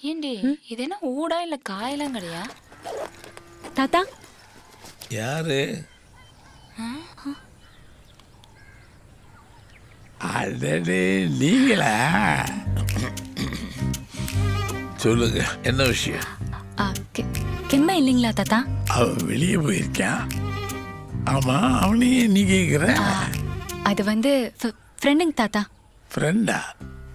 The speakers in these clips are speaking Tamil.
ஏண்டி? இது என்ன ஊடா இல்ல காயெல்லாம் கிடையா தாத்தா? யாரு? அடடே நீங்களா? சொல்லுங்க என்ன விஷயம்? கெம்மை இல்லைங்களா தாத்தா? அவன் வெளியே போயிருக்கான். ஆமா அவனையே நீ கேக்குற? அது வந்து ஃப்ரெண்டுங்க தாத்தா. ஃப்ரெண்டா?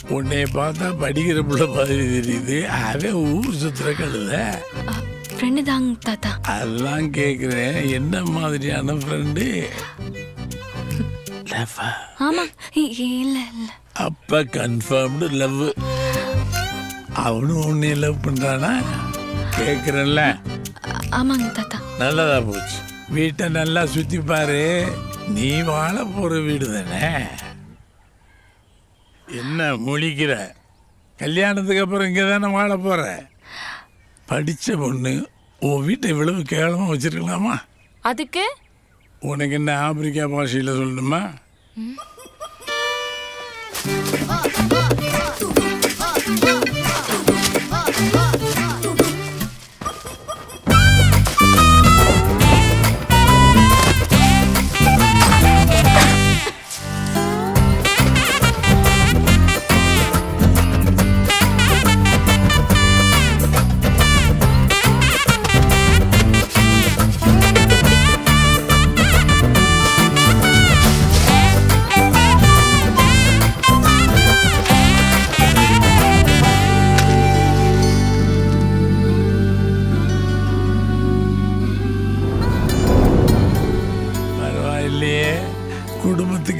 உன்னைய பார்த்தா படிக்கிற பிள்ளை மாதிரி தெரியுது. அவன் ஊர் சுத்துற கழுத. ஃப்ரெண்டு தாங்க தாத்தா. அதெல்லாம் கேக்குறேன். என்ன மாதிரியான ஃப்ரெண்டு ஆமா. இல்ல இல்ல. அப்ப கன்ஃபார்ம்டு லவ் அவனும் உன்னை லவ் பண்றானா? கேக்குறேன்ல. ஆ- ஆமாங்க தாத்தா. நல்லதா போச்சு. வீட்டை நல்லா சுத்தி பாரு. நீ வாழ போற வீடு தானே? என்ன முழிக்கிற கல்யாணத்துக்கு அப்புறம் இங்கே தானே வாழ போற? படிச்ச பொண்ணு உன் வீட்டை இவ்வளவு கேவலமா வச்சிருக்கலாமா? அதுக்கு? உனக்கு என்ன ஆப்பிரிக்கா பாஷையில் சொல்லணுமா?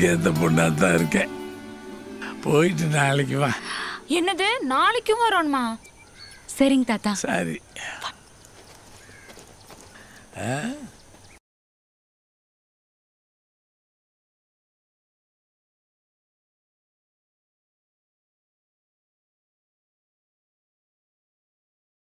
குடும்பத்துக்கு ஏற்ற பொண்ணா தான் இருக்கேன். போயிட்டு நாளைக்கு வா. என்னது? நாளைக்கும் வரணுமா? சரிங்க தாத்தா. சரி. ஆ?